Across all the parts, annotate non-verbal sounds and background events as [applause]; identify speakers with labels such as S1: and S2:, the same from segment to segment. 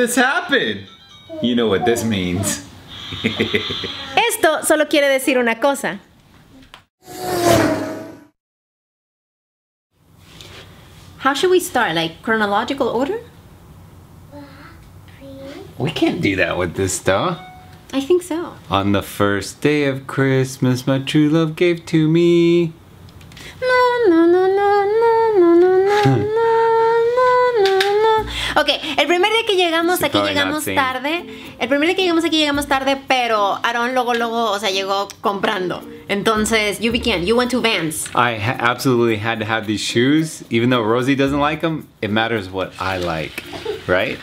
S1: this happen? You know what this means. [laughs]
S2: Esto solo quiere decir una cosa. How should we start? Like chronological order?
S1: We can't do that with this stuff.
S2: I think so.
S1: On the first day of Christmas, my true love gave to me.
S2: No, no, no, no, no, no, no, no, no, no, [laughs] no. Ok, el primer día que llegamos
S1: She's
S2: aquí
S1: probably
S2: llegamos tarde. El primer día que llegamos aquí llegamos tarde, pero Aaron luego luego, o sea, llegó comprando. Entonces, you began. You went to Vans.
S1: I ha- absolutely had to have these shoes. Even though Rosie doesn't like them, it matters what I like, right?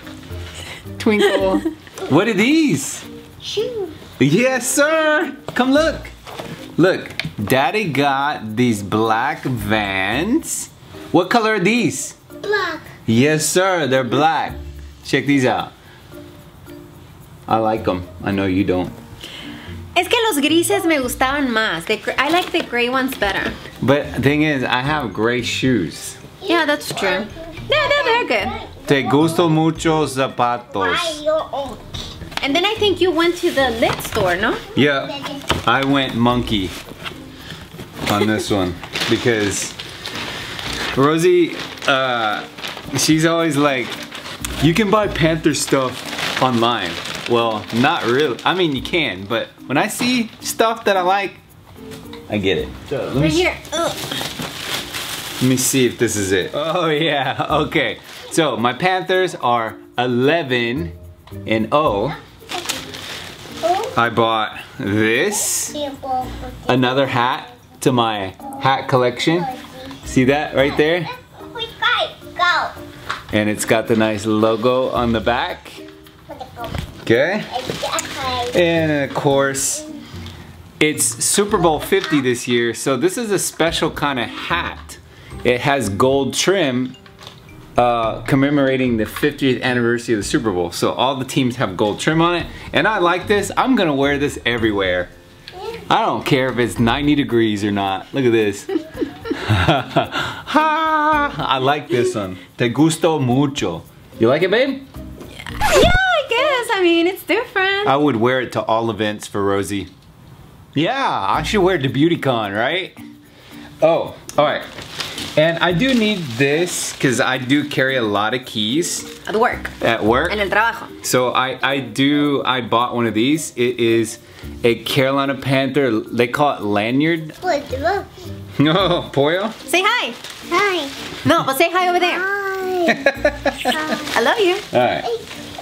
S2: Twinkle. [laughs]
S1: What are these?
S3: Shoe.
S1: Yes, sir. Come look. Look, Daddy got these black vans. What color are these?
S3: Black.
S1: Yes, sir. They're black. Check these out. I like them. I know you don't.
S2: es que los grises me gustaban más. The I like the gray ones better.
S1: But the thing is, I have gray shoes.
S2: Yeah, that's true. Yeah, they're, they're good.
S1: Te gusto mucho zapatos.
S3: Why your own?
S2: And then I think you went to the lit store, no?
S1: Yeah, I went monkey on this one because Rosie, uh, she's always like, you can buy Panther stuff online. Well, not really. I mean, you can, but when I see stuff that I like, I get it. So, let, me,
S2: Right here. Ugh.
S1: let me see if this is it. Oh, [laughs] yeah. Okay. So, my Panthers are 11 and O.
S3: Oh.
S1: I bought this. Another hat to my hat collection. See that right there? And it's got the nice logo on the back. Okay.
S3: Okay.
S1: And of course, it's Super Bowl 50 this year, so this is a special kind of hat. It has gold trim uh, commemorating the 50th anniversary of the Super Bowl. So all the teams have gold trim on it. And I like this. I'm gonna wear this everywhere. I don't care if it's 90 degrees or not. Look at this. Ha! [laughs] I like this one. Te gusto mucho. You like it, babe?
S2: Yeah, I guess. I mean, it's different.
S1: I would wear it to all events for Rosie. Yeah, I should wear it to BeautyCon, right? Oh, all right. And I do need this because I do carry a lot of keys
S2: At work.
S1: at work.
S2: En el trabajo.
S1: So I, I do, I bought one of these. It is a Carolina Panther, they call it lanyard. [laughs]
S3: Oh, Put the book.
S1: No, pollo.
S2: Say hi.
S3: Hi.
S2: No, but say hi over there.
S3: Hi. [laughs]
S2: I love you.
S1: All right.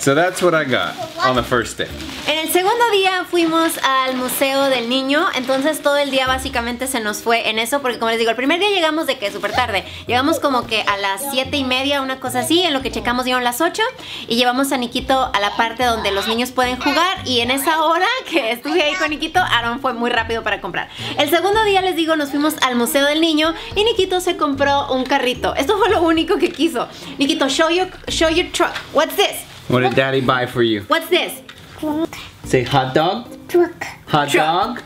S1: So that's what I got on the first day.
S2: En el segundo día fuimos al Museo del Niño, entonces todo el día básicamente se nos fue en eso, porque como les digo, el primer día llegamos de que súper tarde, llegamos como que a las 7 y media, una cosa así, en lo que checamos dieron las 8 y llevamos a Nikito a la parte donde los niños pueden jugar y en esa hora que estuve ahí con Nikito, Aaron fue muy rápido para comprar. El segundo día les digo, nos fuimos al Museo del Niño y Nikito se compró un carrito. Esto fue lo único que quiso. Nikito, show your, show your truck. What's this?
S1: What did daddy buy for you?
S2: What's this?
S3: Truck.
S1: Say hot dog?
S3: Truck.
S1: Hot
S2: Truck.
S1: dog?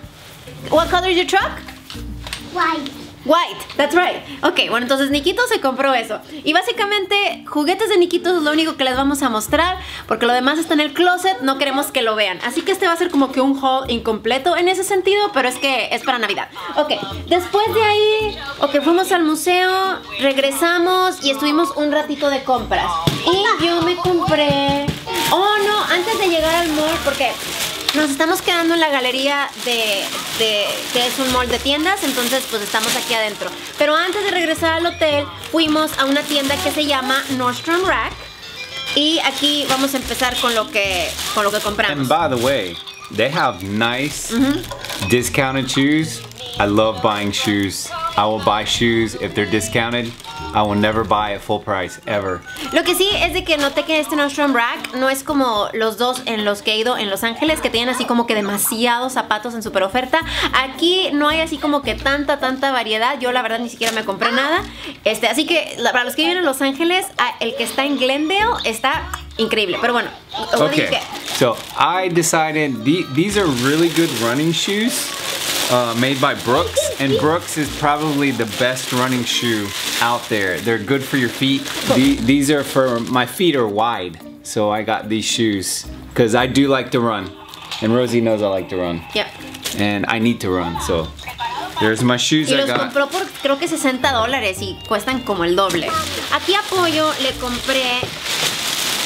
S2: What color is your truck?
S3: White.
S2: White, that's right. Ok, bueno, entonces Nikito se compró eso. Y básicamente, juguetes de Nikito es lo único que les vamos a mostrar, porque lo demás está en el closet, no queremos que lo vean. Así que este va a ser como que un haul incompleto en ese sentido, pero es que es para Navidad. Ok, después de ahí, ok, fuimos al museo, regresamos y estuvimos un ratito de compras. Y yo me compré... Oh, no, antes de llegar al mall, porque nos estamos quedando en la galería de, de- que es un mall de tiendas, entonces pues estamos aquí adentro. Pero antes de regresar al hotel, fuimos a una tienda que se llama Nordstrom Rack. Y aquí vamos a empezar con lo que, con lo que compramos.
S1: And by the way, they have nice discounted shoes. I love buying shoes. I will buy shoes if they're discounted. I will never buy at full price ever.
S2: Lo que sí es de que noté que este Nordstrom Rack no es como los dos en los que he ido en Los Ángeles, que tienen así como que demasiados zapatos en super oferta. Aquí no hay así como que tanta, tanta variedad. Yo la verdad ni siquiera me compré nada. Este, así que para los que viven en Los Ángeles, el que está en Glendale está increíble. Pero bueno,
S1: Okay, so I decided the, these are really good running shoes uh, made by Brooks, and Brooks is probably the best running shoe out there. They're good for your feet. The, these are for my feet are wide, so I got these shoes because I do like to run, and Rosie knows I like to run,
S2: Yep.
S1: and I need to run. So there's my shoes
S2: Y
S1: I
S2: los
S1: got.
S2: compró por creo que 60 dólares y cuestan como el doble. Aquí a Pollo le compré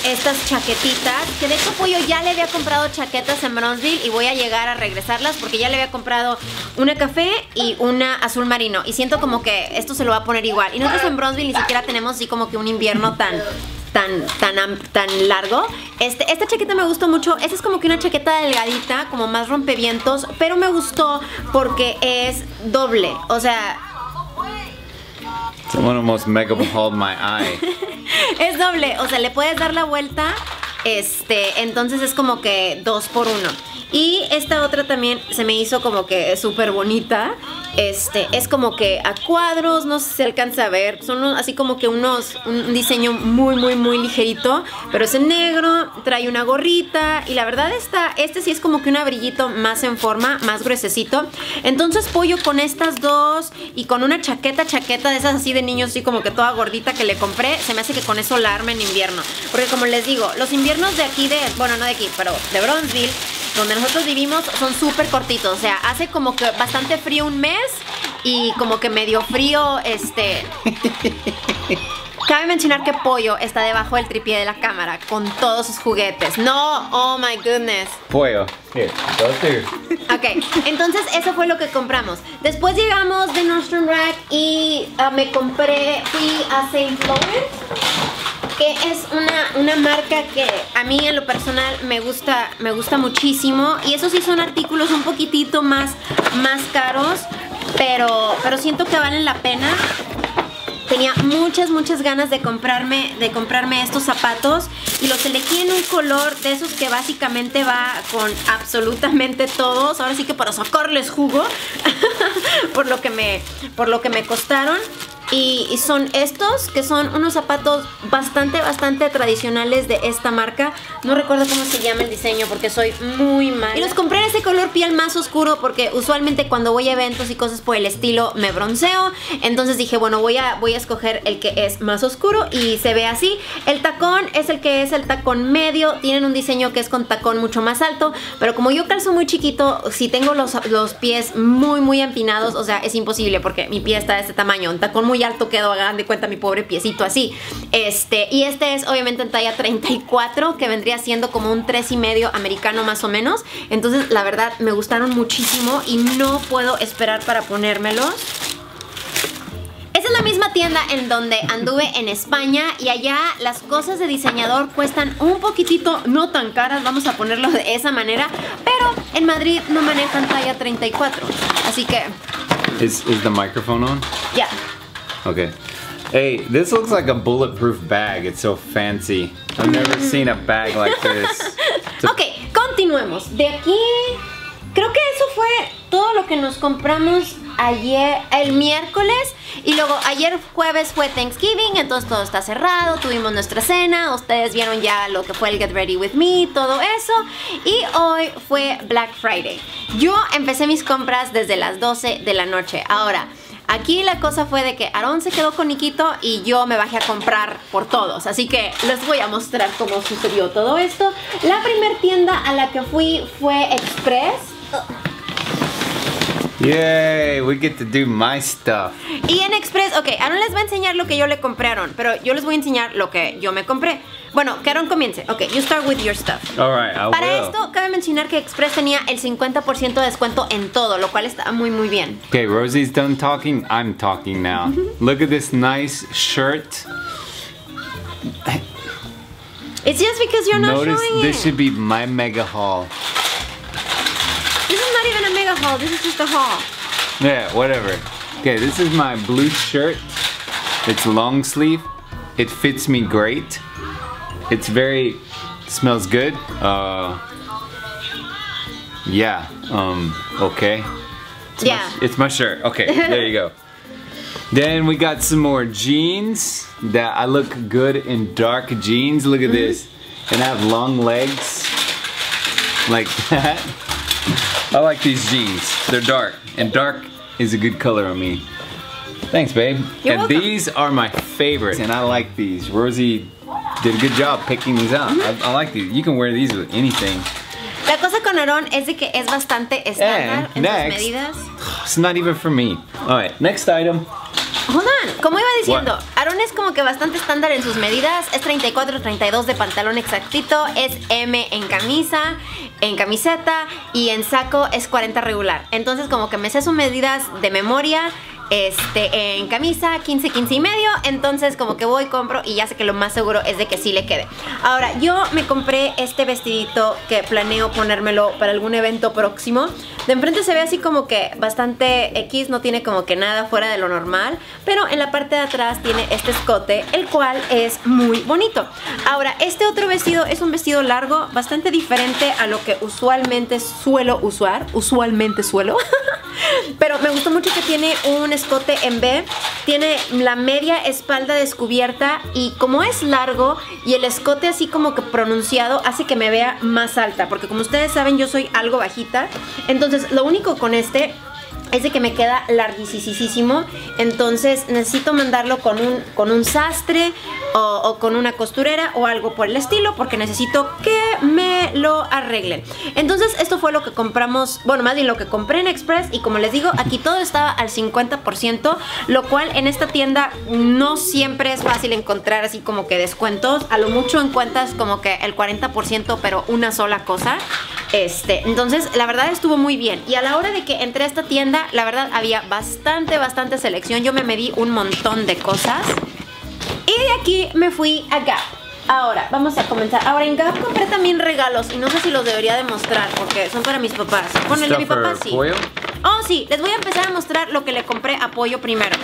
S2: estas chaquetitas, que de hecho Pollo ya le había comprado chaquetas en Bronzeville y voy a llegar a regresarlas porque ya le había comprado una café y una azul marino y siento como que esto se lo va a poner igual. Y nosotros en Bronzeville ni siquiera tenemos así como que un invierno tan tan tan tan largo. Este esta chaqueta me gustó mucho. Esta es como que una chaqueta delgadita, como más rompevientos, pero me gustó porque es doble, o sea,
S1: Mega my eye. [laughs]
S2: Es doble, o sea, le puedes dar la vuelta, este, entonces es como que dos por uno. Y esta otra también se me hizo como que súper bonita. Este, es como que a cuadros, no se alcanza a ver. Son así como que unos, un diseño muy, muy, muy ligerito. Pero es en negro, trae una gorrita. Y la verdad está, este sí es como que un abrillito más en forma, más gruesecito. Entonces pollo con estas dos y con una chaqueta, chaqueta de esas así de niños, así como que toda gordita que le compré. Se me hace que con eso la arma en invierno. Porque como les digo, los inviernos de aquí, de, bueno, no de aquí, pero de Bronzeville, donde nosotros vivimos, son súper cortitos. O sea, hace como que bastante frío un mes y como que medio frío, este... Cabe mencionar que Pollo está debajo del tripié de la cámara con todos sus juguetes. No, oh my goodness.
S1: Pollo, here.
S2: Ok, entonces eso fue lo que compramos. Después llegamos de Nordstrom Rack y ah, me compré, fui a Saint Laurent, que es una, una marca que a mí en lo personal me gusta, me gusta muchísimo. Y esos sí son artículos un poquitito más, más caros, pero, pero siento que valen la pena. Tenía muchas, muchas ganas de comprarme, de comprarme estos zapatos y los elegí en un color de esos que básicamente va con absolutamente todos. Ahora sí que para sacarles jugo [laughs] por lo que me, por lo que me costaron. Y, son estos, que son unos zapatos bastante, bastante tradicionales de esta marca. No recuerdo cómo se llama el diseño porque soy muy mala. Y los compré en ese color piel más oscuro porque usualmente cuando voy a eventos y cosas por el estilo me bronceo. Entonces dije, bueno, voy a, voy a escoger el que es más oscuro y se ve así. El tacón es el que es el tacón medio. Tienen un diseño que es con tacón mucho más alto. Pero como yo calzo muy chiquito, si tengo los, los pies muy, muy empinados, o sea, es imposible porque mi pie está de este tamaño. Un tacón muy alto quedó, hagan de cuenta mi pobre piecito así. Este, y este es obviamente en talla 34, que vendría siendo como un 3 y medio americano más o menos. Entonces, la verdad, me gustaron muchísimo y no puedo esperar para ponérmelos. Esa es la misma tienda en donde anduve en España y allá las cosas de diseñador cuestan un poquitito, no tan caras, vamos a ponerlo de esa manera, pero en Madrid no manejan talla 34, así que
S1: Is, is the microphone on?
S2: ya.
S1: Okay. Hey, this looks like a bulletproof bag. It's so fancy. I've never seen a bag like this. [laughs]
S2: Ok, continuemos. De aquí, creo que eso fue todo lo que nos compramos ayer, el miércoles. Y luego ayer jueves fue Thanksgiving, entonces todo está cerrado. Tuvimos nuestra cena. Ustedes vieron ya lo que fue el Get Ready With Me, todo eso. Y hoy fue Black Friday. Yo empecé mis compras desde las 12 de la noche. Ahora. Aquí la cosa fue de que Aaron se quedó con Nikito y yo me bajé a comprar por todos. Así que les voy a mostrar cómo sucedió todo esto. La primera tienda a la que fui fue Express.
S1: Yay, we get to do my stuff.
S2: Y en Express, ok, Aaron les va a enseñar lo que yo le Aaron, pero yo les voy a enseñar lo que yo me compré. Bueno, que Aaron comience. Ok, you start with your stuff.
S1: All right, I
S2: Para
S1: will.
S2: esto, cabe mencionar que Express tenía el 50% de descuento en todo, lo cual está muy, muy bien.
S1: Okay, Rosie's done talking. I'm talking now. Look at this nice shirt.
S2: It's just because you're not
S1: Notice
S2: showing
S1: this
S2: it.
S1: should be my mega haul.
S2: Haul, this is just a haul.
S1: Yeah, whatever. Okay, this is my blue shirt. It's long sleeve. It fits me great. It's very smells good. Uh Yeah, um okay. It's
S2: Yeah.
S1: My, it's my shirt. Okay, there you go. [laughs] Then we got some more jeans that I look good in dark jeans. Look at this. And I have long legs like [laughs] that. I like these jeans. They're dark, and dark is a good color on me. Thanks, babe.
S2: You're
S1: and
S2: welcome.
S1: these are my favorites, and I like these. Rosie did a good job picking these out. Mm-hmm. I, I like these. You can wear these with anything.
S2: La cosa con Aarón es de que es bastante estándar en sus medidas.
S1: It's not even for me. All right, next item.
S2: Hold on, como iba diciendo,
S1: What?
S2: Aarón es como que bastante estándar en sus medidas, es 34, 32 de pantalón exactito, es M en camisa, en camiseta y en saco es 40 regular. Entonces como que me sé sus medidas de memoria, este, en camisa 15, 15 y medio, entonces como que voy, compro y ya sé que lo más seguro es de que sí le quede. Ahora, yo me compré este vestidito que planeo ponérmelo para algún evento próximo. De enfrente se ve así como que bastante X, no tiene como que nada fuera de lo normal, pero en la parte de atrás tiene este escote, el cual es muy bonito. Ahora, este otro vestido es un vestido largo, bastante diferente a lo que usualmente suelo usar, usualmente suelo, [laughs] pero me gustó mucho que tiene un escote en B, tiene la media espalda descubierta y como es largo y el escote así como que pronunciado hace que me vea más alta, porque como ustedes saben yo soy algo bajita, entonces lo único con este es de que me queda larguísimo, entonces necesito mandarlo con un, con un sastre o, o con una costurera o algo por el estilo porque necesito que me lo arreglen. Entonces esto fue lo que compramos, bueno, más bien lo que compré en Express y como les digo, aquí todo estaba al 50%, lo cual en esta tienda no siempre es fácil encontrar así como que descuentos, a lo mucho encuentras como que el 40% pero una sola cosa. Este, entonces la verdad estuvo muy bien. Y a la hora de que entré a esta tienda, la verdad había bastante, bastante selección. Yo me medí un montón de cosas. Y de aquí me fui a Gap. Ahora, vamos a comenzar. Ahora, en Gap compré también regalos y no sé si los debería de mostrar porque son para mis papás. Bueno, el de mi papá sí.
S1: Pollo?
S2: Oh, sí, les voy a empezar a mostrar lo que le compré a Pollo primero.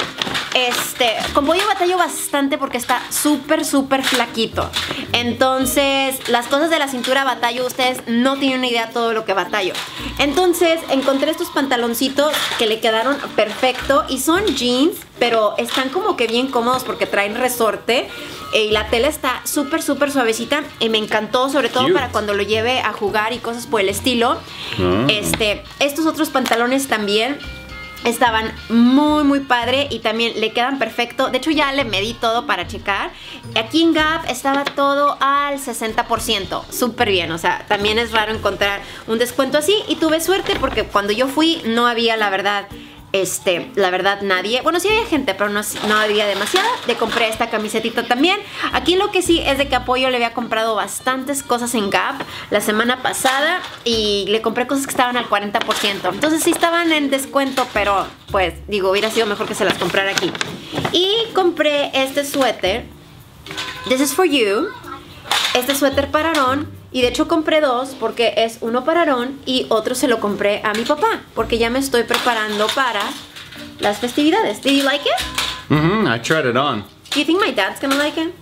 S2: Este, con Pollo batallo bastante porque está súper, súper flaquito. Entonces, las cosas de la cintura batallo, ustedes no tienen una idea todo lo que batallo. Entonces, encontré estos pantaloncitos que le quedaron perfecto y son jeans, pero están como que bien cómodos porque traen resorte. eh, Y la tela está súper, súper suavecita y me encantó, sobre todo
S1: Cute.
S2: para cuando lo lleve a jugar y cosas por el estilo.
S1: Mm.
S2: Este, estos otros pantalones también estaban muy muy padre y también le quedan perfecto. De hecho ya le medí todo para checar. Aquí en Gap estaba todo al 60%, súper bien. O sea, también es raro encontrar un descuento así y tuve suerte porque cuando yo fui no había la verdad este, la verdad nadie, bueno sí había gente, pero no, no había demasiada. Le compré esta camisetita también. Aquí lo que sí es de que Apoyo le había comprado bastantes cosas en Gap la semana pasada y le compré cosas que estaban al 40%. Entonces sí estaban en descuento, pero pues digo, hubiera sido mejor que se las comprara aquí. Y compré este suéter. This is for you. Este suéter para Aarón. Y de hecho compré dos porque es uno para Aarón y otro se lo compré a mi papá porque ya me estoy preparando para las festividades. Did you like it?
S1: Mm-hmm. I tried it on.
S2: Do you think my dad's gonna like it?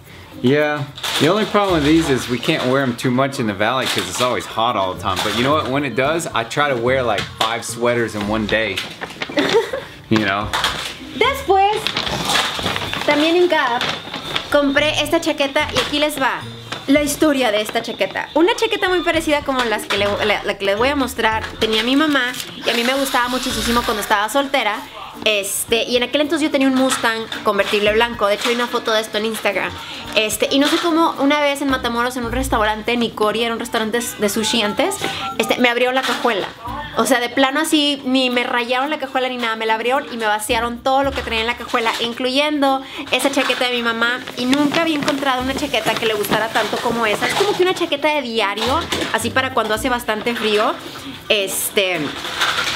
S1: Yeah. The only problem with these is we can't wear them too much in the valley because it's always hot all the time. But you know what? When it does, I try to wear like five sweaters in one day. [laughs] you know?
S2: Después, también en Gap, compré esta chaqueta y aquí les va la historia de esta chaqueta. Una chaqueta muy parecida como las que le- la, que les voy a mostrar. Tenía mi mamá y a mí me gustaba muchísimo cuando estaba soltera. Este, y en aquel entonces yo tenía un Mustang convertible blanco. De hecho, hay una foto de esto en Instagram. Este, y no sé cómo, una vez en Matamoros, en un restaurante, en Icori, era un restaurante de sushi antes, este, me abrieron la cajuela. O sea, de plano así, ni me rayaron la cajuela ni nada, me la abrieron y me vaciaron todo lo que tenía en la cajuela, incluyendo esa chaqueta de mi mamá. Y nunca había encontrado una chaqueta que le gustara tanto como esa. Es como que una chaqueta de diario, así para cuando hace bastante frío. Este,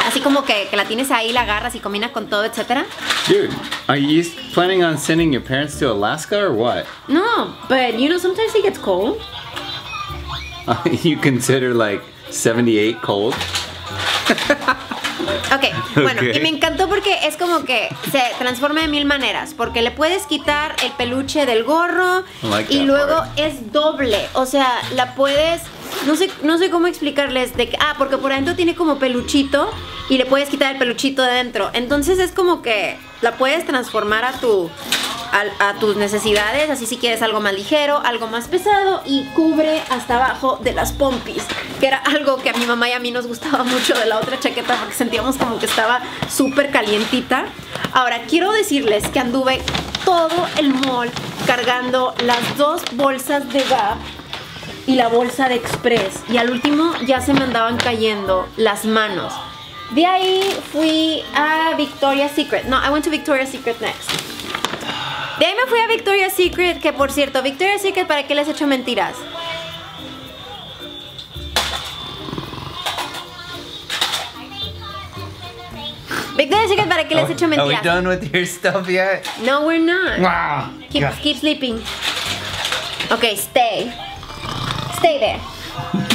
S2: así como que, que la tienes ahí, la agarras y combina con todo, etcétera.
S1: Dude, are you planning on sending your parents to Alaska or what?
S2: No, but you know, sometimes it gets cold. [laughs]
S1: you consider like 78 cold? [laughs]
S2: Ok, bueno, y me encantó porque es como que se transforma de mil maneras, porque le puedes quitar el peluche del gorro
S1: like
S2: y luego
S1: part.
S2: es doble, o sea, la puedes, no sé, no sé cómo explicarles de que, ah, porque por adentro tiene como peluchito y le puedes quitar el peluchito de dentro, entonces es como que la puedes transformar a tu a, tus necesidades, así si quieres algo más ligero, algo más pesado y cubre hasta abajo de las pompis, que era algo que a mi mamá y a mí nos gustaba mucho de la otra chaqueta porque sentíamos como que estaba súper calientita. Ahora, quiero decirles que anduve todo el mall cargando las dos bolsas de Gap y la bolsa de Express. Y al último ya se me andaban cayendo las manos. De ahí fui a Victoria's Secret. No, I went to Victoria's Secret next. De ahí me fui a Victoria's Secret, que por cierto, Victoria's Secret, ¿para qué les he hecho mentiras? Victoria's Secret, ¿para qué les he hecho
S1: Are we
S2: mentiras?
S1: done with your stuff yet?
S2: No, we're not.
S1: Wow.
S2: Keep, keep sleeping. Okay, stay. Stay there.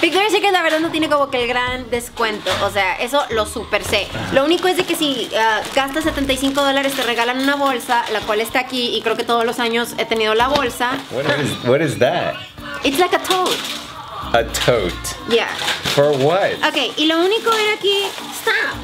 S2: Victoria's Secret la verdad no tiene como que el gran descuento, o sea, eso lo super sé. Lo único es de que si ah, gastas 75 dólares te regalan una bolsa, la cual está aquí y creo que todos los años he tenido la bolsa.
S1: What is what is that?
S2: It's like a toad.
S1: A tote.
S2: Yeah.
S1: For what?
S2: Ok, y lo único era aquí, stop,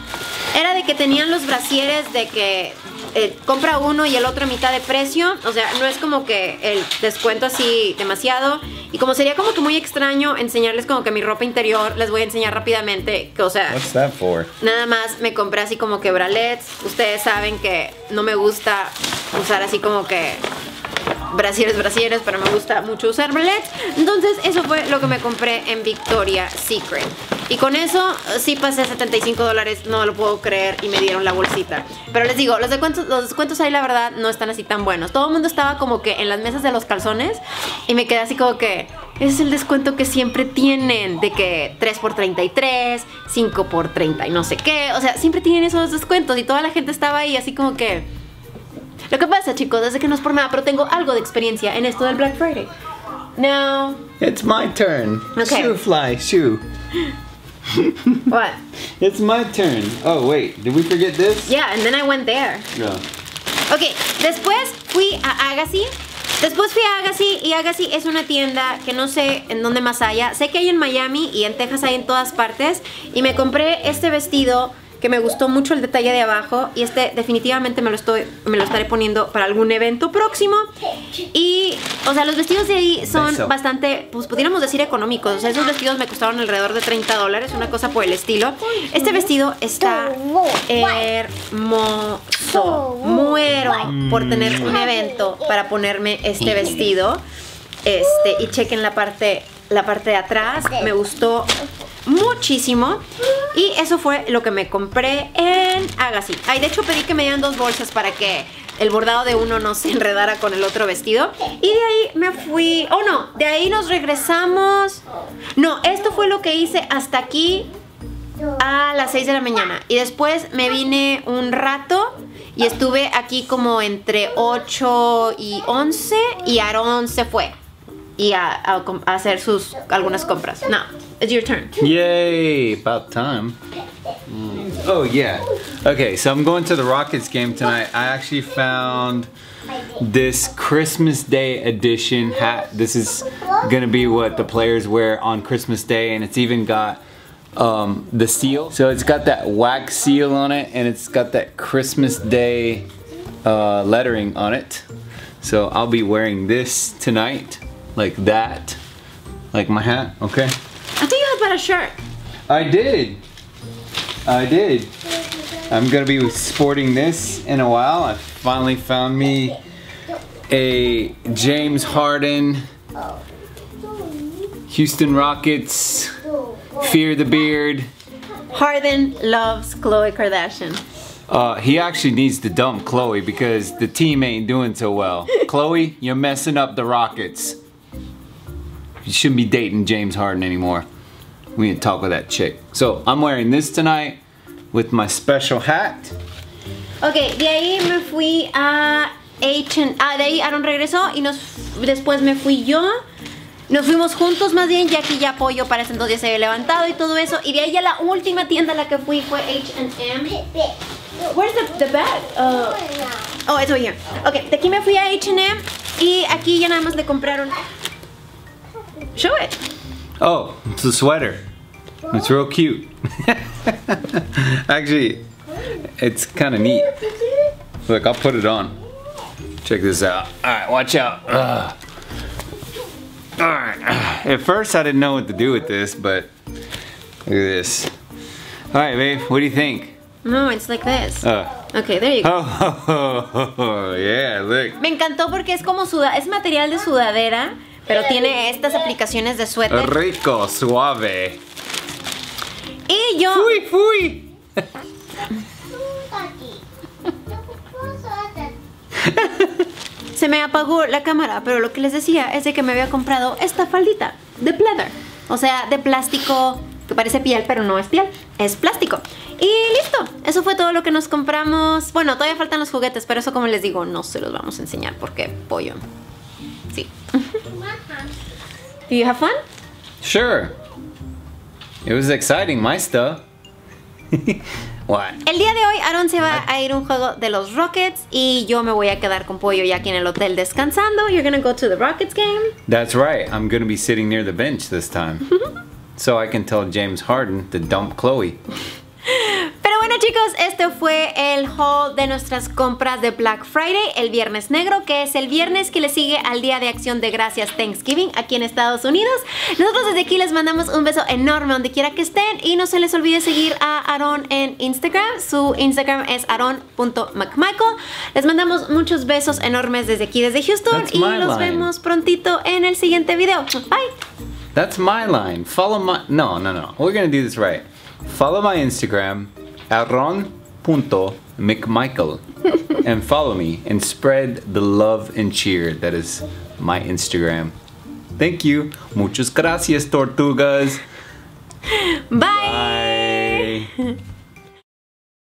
S2: era de que tenían los brasieres de que eh, compra uno y el otro a mitad de precio. O sea, no es como que el descuento así demasiado. Y como sería como que muy extraño enseñarles como que mi ropa interior, les voy a enseñar rápidamente que, o sea,
S1: What's that for?
S2: Nada más me compré así como que bralets. Ustedes saben que no me gusta usar así como que brasieres, brasieres, pero me gusta mucho usar bralets. Entonces eso fue lo que me compré en Victoria's Secret. Y con eso sí pasé 75 dólares, no lo puedo creer, y me dieron la bolsita. Pero les digo, los descuentos, los descuentos ahí la verdad no están así tan buenos. Todo el mundo estaba como que en las mesas de los calzones y me quedé así como que... Es el descuento que siempre tienen, de que 3 por 33, 5 por 30 y no sé qué. O sea, siempre tienen esos descuentos y toda la gente estaba ahí así como que... Lo que pasa, chicos, es que no es por nada, pero tengo algo de experiencia en esto del Black Friday. Now,
S1: It's my turn.
S2: Okay.
S1: Shoe fly, shoe. [laughs]
S2: what?
S1: It's my turn. Oh wait, did we forget this?
S2: Yeah, and then I went there.
S1: No.
S2: Ok, después fui a Agassi. Después fui a Agassi y Agassi es una tienda que no sé en dónde más haya. Sé que hay en Miami y en Texas hay en todas partes. Y me compré este vestido que me gustó mucho el detalle de abajo. Y este definitivamente me lo, estoy, me lo estaré poniendo para algún evento próximo. Y, o sea, los vestidos de ahí son
S1: Beso.
S2: bastante, pues pudiéramos decir económicos. O sea, esos vestidos me costaron alrededor de 30 dólares, una cosa por el estilo. Este vestido está hermoso. Muero por tener un evento para ponerme este vestido. Este, y chequen la parte, la parte de atrás. Me gustó muchísimo. Y eso fue lo que me compré en Agassi. Ay, de hecho pedí que me dieran dos bolsas para que el bordado de uno no se [laughs] enredara con el otro vestido. Y de ahí me fui. Oh no, de ahí nos regresamos. No, esto fue lo que hice hasta aquí a las 6 de la mañana. Y después me vine un rato y estuve aquí como entre 8 y 11 y Aaron se fue. Y a, a a hacer sus algunas compras. No, it's your turn.
S1: Yay! About time. Mm. Oh yeah. Okay, so I'm going to the Rockets game tonight. I actually found this Christmas Day edition hat. This is gonna be what the players wear on Christmas Day, and it's even got um, the seal. So it's got that wax seal on it, and it's got that Christmas Day uh, lettering on it. So I'll be wearing this tonight, like that, like my hat. Okay.
S2: I think you had a shirt.
S1: I did. I did. I'm gonna be sporting this in a while. I finally found me a James Harden Houston Rockets Fear the Beard.
S2: Harden loves Khloe Kardashian.
S1: Uh, he actually needs to dump Chloe because the team ain't doing so well. Chloe, you're messing up the Rockets. You shouldn't be dating James Harden anymore. We need to talk with that chick. So I'm wearing this tonight with my special hat.
S2: Ok, de ahí me fui a H Ah, de ahí Aaron regresó y nos, después me fui yo. Nos fuimos juntos más bien, ya que ya Pollo para ese entonces ya se había levantado y todo eso. Y de ahí ya la última tienda a la que fui fue H&M. Where's the, the bag? Uh, oh, it's over here. Ok, de aquí me fui a H&M y aquí ya nada más le compraron... Show it.
S1: Oh, it's a sweater. It's real cute. [laughs] actually, it's kind of neat. Look, I'll put it on. Check this out. All right, watch out. Ugh. All right. At first, I didn't know what to do with this, but look at this. All right, babe. What do you think?
S2: No, it's like this.
S1: Uh.
S2: Okay, there you go. [laughs]
S1: Oh, [laughs] yeah, look.
S2: Me encantó porque es como suda, es material de sudadera, pero tiene estas aplicaciones de suéter.
S1: Rico, suave.
S2: Y yo,
S1: Fui, fui. [laughs]
S2: se me apagó la cámara, pero lo que les decía es de que me había comprado esta faldita de pleather. O sea, de plástico que parece piel, pero no es piel, es plástico. Y listo, eso fue todo lo que nos compramos. Bueno, todavía faltan los juguetes, pero eso como les digo, no se los vamos a enseñar porque pollo. Sí. Do you have fun?
S1: Sure. It was exciting, my stuff. [laughs] what?
S2: El día de hoy Aaron se va a ir a un juego de los Rockets y yo me voy a quedar con Pollo ya aquí en el hotel descansando. You're gonna go to the Rockets game.
S1: That's right. I'm gonna be sitting near the bench this time. [laughs] so I can tell James Harden to dump Chloe. [laughs]
S2: Bueno chicos, este fue el haul de nuestras compras de Black Friday, el viernes negro, que es el viernes que le sigue al Día de Acción de Gracias Thanksgiving aquí en Estados Unidos. Nosotros desde aquí les mandamos un beso enorme donde quiera que estén y no se les olvide seguir a Aaron en Instagram. Su Instagram es aaron.mcmichael. Les mandamos muchos besos enormes desde aquí, desde Houston
S1: That's
S2: y
S1: line.
S2: vemos prontito en el siguiente video. Bye.
S1: That's my line. Follow my. No, no, no. We're gonna do this right. Follow my Instagram, Aaron.mcmichael and follow me and spread the love and cheer that is my Instagram. Thank you. Muchas gracias, tortugas. Bye. Bye.